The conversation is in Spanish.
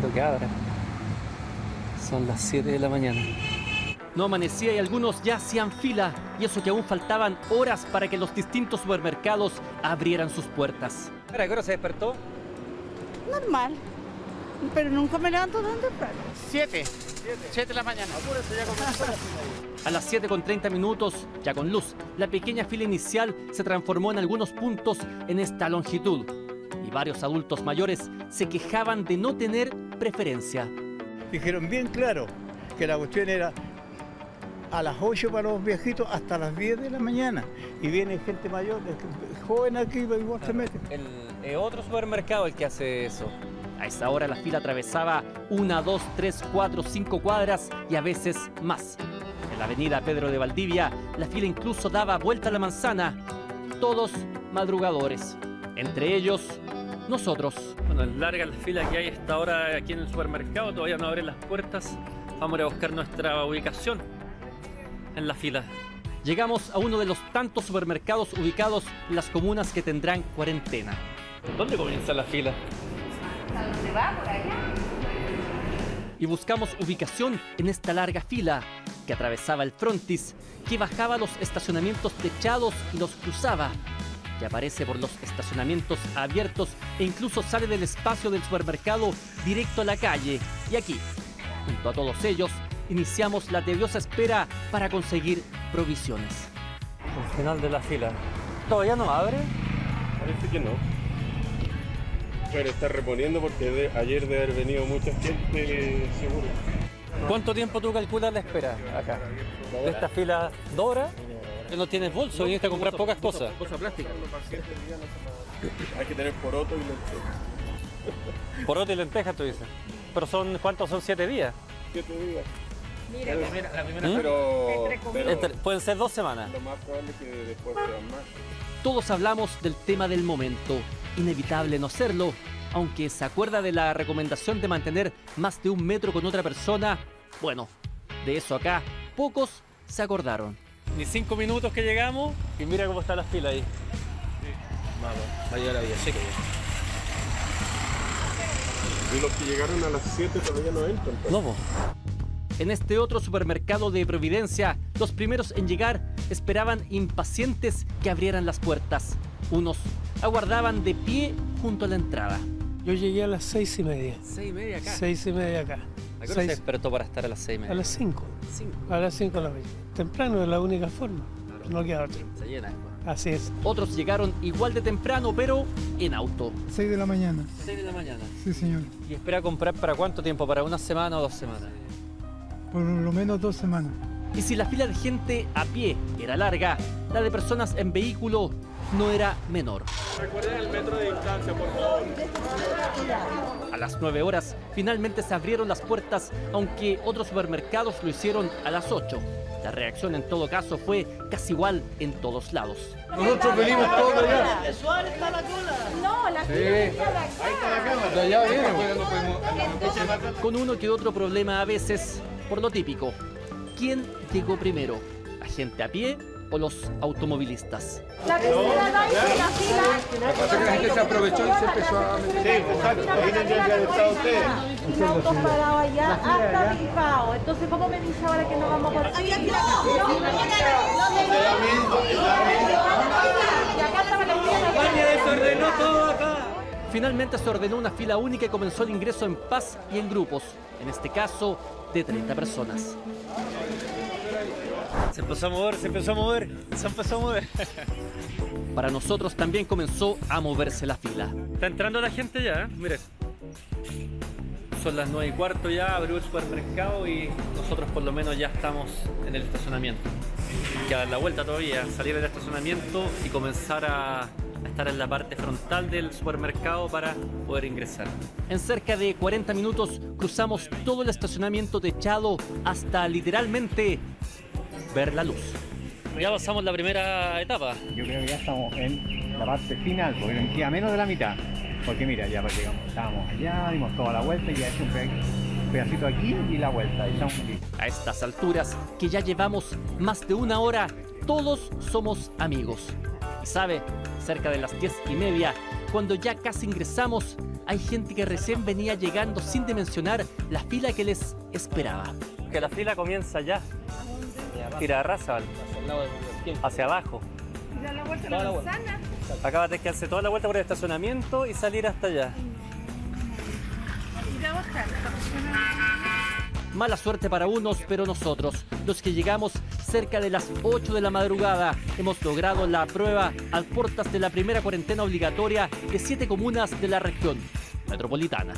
esperando que abra. Son las 7 de la mañana. No amanecía y algunos ya hacían fila, y eso que aún faltaban horas para que los distintos supermercados abrieran sus puertas. ¿A qué hora se despertó? Normal. Pero nunca me levanto tan temprano. 7. 7 de la mañana. A las 7 con 30 minutos, ya con luz, la pequeña fila inicial se transformó en algunos puntos en esta longitud. Y varios adultos mayores se quejaban de no tener preferencia. Dijeron bien claro que la cuestión era a las 8 para los viejitos hasta las 10 de la mañana. Y viene gente mayor, joven aquí, igual se mete. El, eh, otro supermercado el que hace eso. A esa hora la fila atravesaba una, dos, tres, cuatro, cinco cuadras y a veces más. En la avenida Pedro de Valdivia, la fila incluso daba vuelta a la manzana. Todos madrugadores. Entre ellos, nosotros. Bueno, es larga la fila que hay a esta hora aquí en el supermercado, todavía no abren las puertas. Vamos a a buscar nuestra ubicación en la fila. Llegamos a uno de los tantos supermercados ubicados en las comunas que tendrán cuarentena. ¿Dónde comienza la fila? Y buscamos ubicación en esta larga fila que atravesaba el frontis, que bajaba los estacionamientos techados y los cruzaba, que aparece por los estacionamientos abiertos e incluso sale del espacio del supermercado directo a la calle. Y aquí, junto a todos ellos, iniciamos la tediosa espera para conseguir provisiones. Al final de la fila. ¿Todavía no abre? Parece que no. Pero está reponiendo porque de- ayer debe haber venido mucha gente, seguro. ¿Cuánto tiempo tú calculas la espera acá? De esta fila, ¿dos horas? Que no tienes bolso, viniste a comprar pocas cosas. Cosa plástica. Hay que tener poroto y lentejas. Poroto y lentejas, tú dices. Pero son, ¿cuántos son? ¿Siete días? Siete días. ¿Mm? Pero, pero Entre- pueden ser dos semanas. lo más probable es que después sean más. Todos hablamos del tema del momento. Inevitable no hacerlo, aunque se acuerda de la recomendación de mantener más de un metro con otra persona. Bueno, de eso acá, pocos se acordaron. Ni cinco minutos que llegamos y mira cómo está la fila ahí. Va a llegar a 10, sí que Y los que llegaron a las 7 todavía no entran. pues. No, po. En este otro supermercado de Providencia, los primeros en llegar esperaban impacientes que abrieran las puertas. Unos aguardaban de pie junto a la entrada. Yo llegué a las seis y media. Seis y media acá. Seis y media acá. ¿A qué hora se Seis- despertó para estar a las seis y a media? las cinco. cinco. A las cinco de la mañana. Temprano es la única forma. No queda otra. Se llena después. Así es. Otros llegaron igual de temprano, pero en auto. 6 de la mañana, Seis de la mañana. sí señor. ¿Y espera comprar para cuánto tiempo? ¿Para una semana o dos semanas? Por lo menos dos semanas. Y si la fila de gente a pie era larga, la de personas en vehículo no era menor. Recuerden el metro de distancia, por favor. A las 9 horas finalmente se abrieron las puertas, aunque otros supermercados lo hicieron a las 8. La reacción en todo caso fue casi igual en todos lados. Nosotros venimos todos allá. No, la fila está de acá. Con uno que otro problema a veces, por lo típico. ¿Quién llegó primero? ¿La gente a pie o los automovilistas? La tercera no hizo la fila. la gente se aprovechó y se empezó a meter. Sí, exacto. Ahí tendrían que haber estado ustedes. Un auto parado allá hasta Bilbao. Entonces, ¿cómo me dice ahora que no vamos a poder? Y acá estaba la fila. Finalmente se ordenó una fila única y comenzó el ingreso en paz y en grupos, en este caso de 30 personas. Se empezó a mover, se empezó a mover, se empezó a mover. Para nosotros también comenzó a moverse la fila. Está entrando la gente ya, ¿eh? mire. Son las 9 y cuarto ya, abrió el supermercado y nosotros por lo menos ya estamos en el estacionamiento. Hay que dar la vuelta todavía, salir del estacionamiento y comenzar a, a estar en la parte frontal del supermercado para poder ingresar. En cerca de 40 minutos cruzamos todo el estacionamiento techado hasta literalmente ver la luz. Ya pasamos la primera etapa. Yo creo que ya estamos en la parte final, porque queda menos de la mitad. Porque mira, ya llegamos, estábamos allá, dimos toda la vuelta y ya he hecho un pe- pedacito aquí y la vuelta. Y estamos aquí. A estas alturas, que ya llevamos más de una hora, todos somos amigos. Y sabe, cerca de las diez y media, Cuando ya casi ingresamos, hay gente que recién venía llegando sin dimensionar la fila que les esperaba. Que la fila comienza ya. Tira raza, hacia abajo. Y da la vuelta a la manzana. Acá va a tener que hacer toda la vuelta por el estacionamiento y salir hasta allá. A bajar. Mala suerte para unos, pero nosotros, los que llegamos cerca de las 8 de la madrugada, hemos logrado la prueba al puertas de la primera cuarentena obligatoria de siete comunas de la región metropolitana.